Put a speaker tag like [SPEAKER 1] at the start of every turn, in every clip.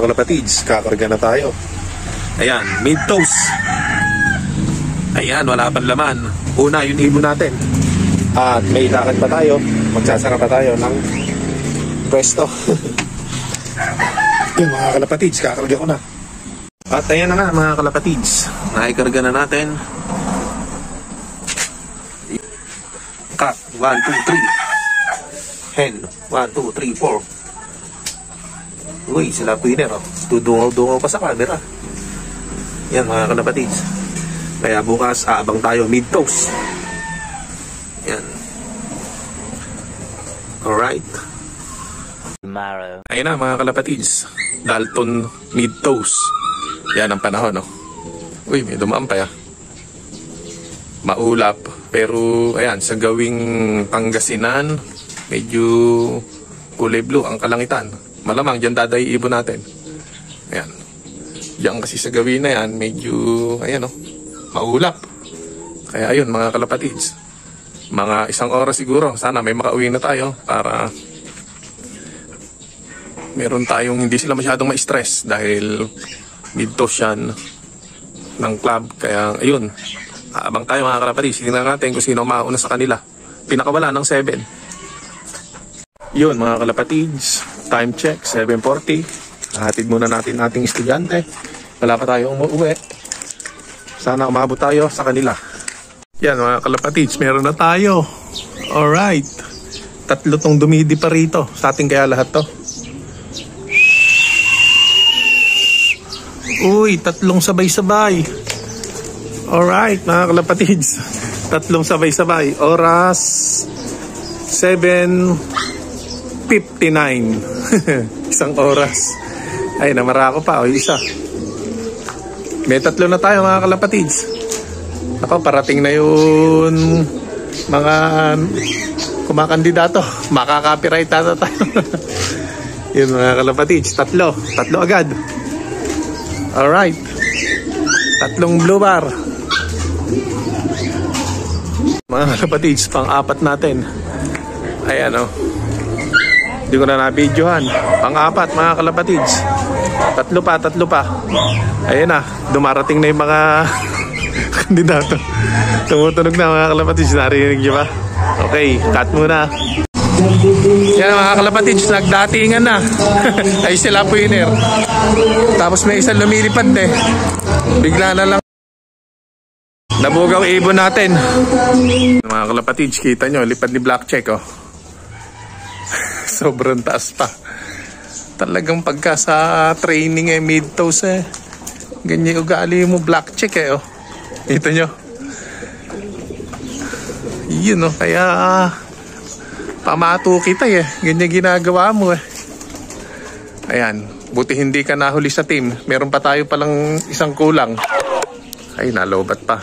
[SPEAKER 1] mga kalapatids, kakarga na tayo. Ayan, mid toast. Ayan, wala pang laman. Una, yung ibon natin. At may lakad pa tayo. Magsasara pa tayo ng pwesto. Yung mga kalapatids, kakarga ko na. At ayan na nga mga kalapatids. Nakikarga na natin. Cut. 1, 2, 3. Hen. 1, 2, 3, 4. Uy, sila winner oh. Tudungaw-dungaw pa sa camera. Yan mga kalapatids. Kaya bukas aabang tayo mid-toast. Yan. Alright.
[SPEAKER 2] tomorrow.
[SPEAKER 1] Ayun na mga kalapatids. Dalton mid-toast. Yan ang panahon, no? Uy, may dumaan pa ya. Maulap. Pero, ayan, sa gawing Pangasinan, medyo kulay blue ang kalangitan. Malamang dyan daday ibon natin. Ayan. Diyan kasi sa gawin na yan, medyo, ayan, no? Maulap. Kaya ayun, mga kalapatids. Mga isang oras siguro. Sana may makauwi na tayo para meron tayong hindi sila masyadong ma-stress dahil mid-toast yan ng club. Kaya, ayun, abang tayo mga kalapatids. Tingnan natin kung sino mauna sa kanila. Pinakawala ng 7. Yun mga kalapatids, time check, 7.40. Hatid muna natin ating estudyante. Wala pa tayong umuwi. Sana umabot tayo sa kanila. Yan mga kalapatids, meron na tayo. Alright. Tatlo tong dumidi pa rito. Sa ating kaya lahat to. Uy, tatlong sabay-sabay. Alright, mga kalapatids. Tatlong sabay-sabay. Oras 7.59. Isang oras. Ay, namara ko pa. O, isa. May tatlo na tayo, mga kalapatids. Ako, parating na yun mga kumakandidato. Makaka-copyright ata tayo. yun, mga kalapatids. Tatlo. Tatlo agad. Alright. Tatlong blue bar. Mga kalapatids, pang-apat natin. Ayan o. Oh. Hindi ko na nabidyohan. Pang-apat, mga kalapatids. Tatlo pa, tatlo pa. Ayan na, dumarating na yung mga kandidato. Tumutunog na mga kalapatids. Narinig niyo ba? Okay, cut muna. Yan mga kalapatids, nagdatingan na. Ay sila winner. Tapos may isang lumilipad eh. Bigla na lang. Nabugaw ibon natin. Mga kalapatids, kita nyo, lipad ni Black Check oh. Sobrang taas pa. Talagang pagka sa training eh, mid-toes eh. Ganyan ugali mo Black Check eh oh. Kita nyo. Yun oh, kaya pamato kita eh. Ganyan ginagawa mo eh. Ayan, buti hindi ka nahuli sa team. Meron pa tayo palang isang kulang. Ay, nalobat pa.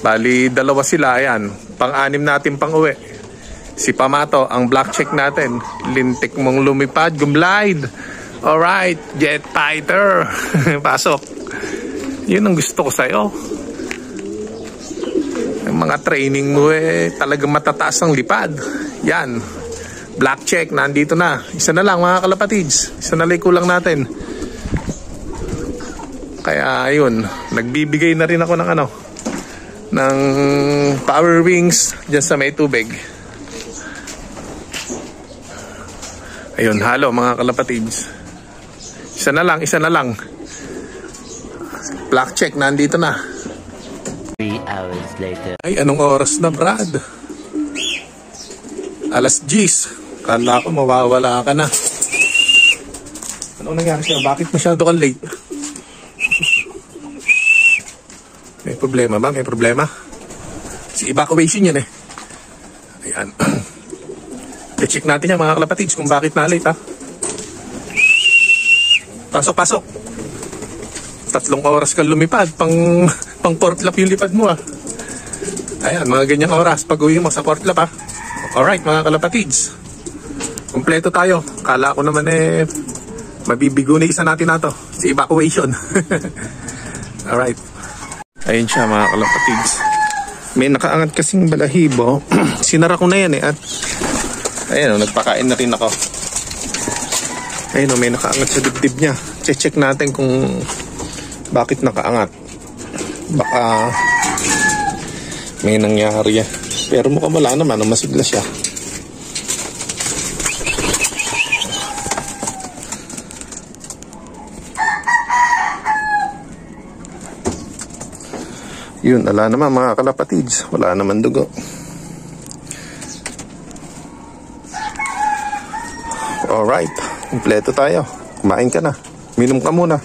[SPEAKER 1] Bali, dalawa sila. Ayan, pang-anim natin pang uwi. Si Pamato, ang black check natin. Lintik mong lumipad, gumglide. Alright, jet fighter. Pasok. Yun ang gusto ko sa'yo. Yung mga training mo eh, talagang matataas ang lipad. Yan. Black check, nandito na. Isa na lang mga kalapatids. Isa na lang kulang natin. Kaya ayun, nagbibigay na rin ako ng ano, ng power wings dyan sa may tubig. Ayun, halo mga kalapatids. Isa na lang, isa na lang. Black check, nandito na.
[SPEAKER 2] Three hours later.
[SPEAKER 1] Ay, anong oras na, Brad? Alas 10. Kala ko mawawala ka na. Anong nangyari sa'yo? Bakit masyado kang late? May problema ba? May problema? Si evacuation yan eh. Ayan. I-check natin yan mga kalapatids kung bakit na late ha. Pasok, pasok. Tatlong oras kang lumipad. Pang, pang port lap yung lipad mo ah. Ayan, mga ganyang oras. Pag uwi mo sa port lap ah. Alright mga kalapatids. Kompleto tayo. Kala ko naman eh, mabibigo na isa natin na to. Si evacuation. Alright. Ayun siya mga kalapatids. May nakaangat kasing balahibo. Sinara ko na yan eh. At ayan o, nagpakain na rin ako. Ayun o, may nakaangat sa dibdib niya. Check-check natin kung bakit nakaangat. Baka may nangyari. Pero mukhang wala naman, ang masigla siya. Yun, ala naman mga kalapatids. Wala naman dugo. Alright, kumpleto tayo. Kumain ka na. Minom ka muna.